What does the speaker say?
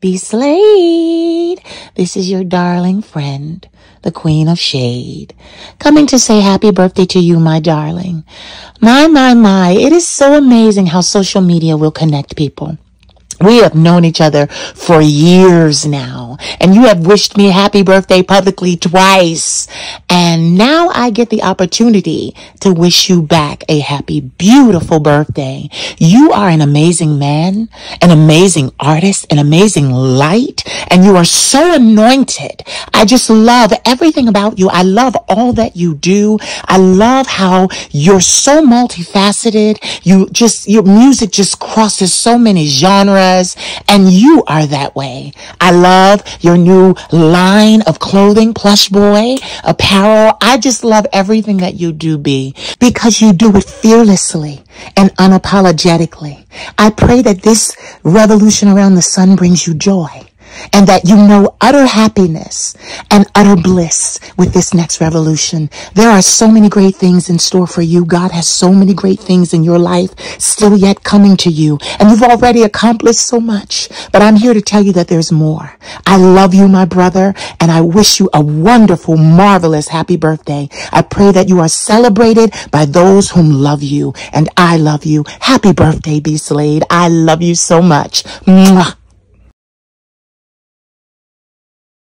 B. Slade. This is your darling friend, the Queen of Shade, coming to say happy birthday to you, my darling. My, my, my. It is so amazing how social media will connect people. We have known each other for years now, and you have wished me happy birthday publicly twice. And now I get the opportunity to wish you back a happy, beautiful birthday. You are an amazing man, an amazing artist, an amazing light, and you are so anointed. I just love everything about you. I love all that you do. I love how you're so multifaceted. You just, your music just crosses so many genres and you are that way. I love your new line of clothing, plush boy, apparel. I just love everything that you do, B, because you do it fearlessly and unapologetically. I pray that this revolution around the sun brings you joy and that you know utter happiness and utter bliss with this next revolution. There are so many great things in store for you. God has so many great things in your life still yet coming to you. And you've already accomplished so much. But I'm here to tell you that there's more. I love you, my brother, and I wish you a wonderful, marvelous happy birthday. I pray that you are celebrated by those whom love you. And I love you. Happy birthday, B. Slade. I love you so much. Mwah.